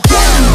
go.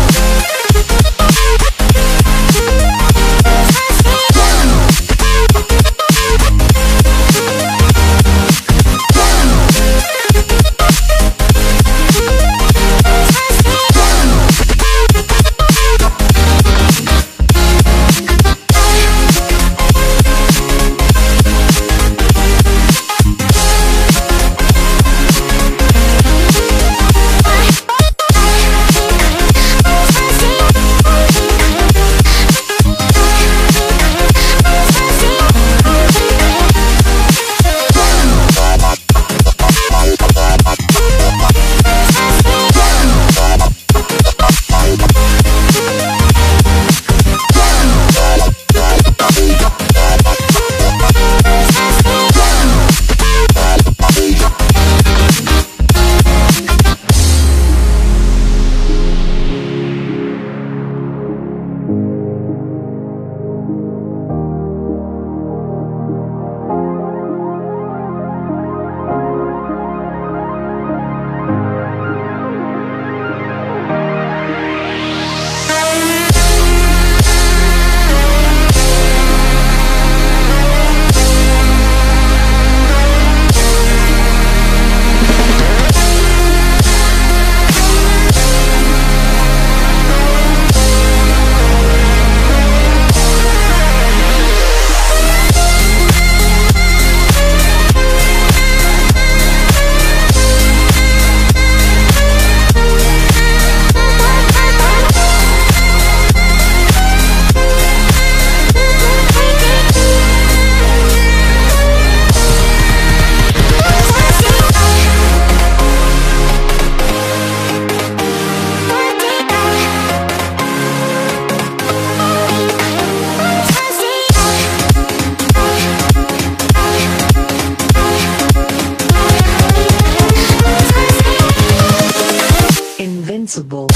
possible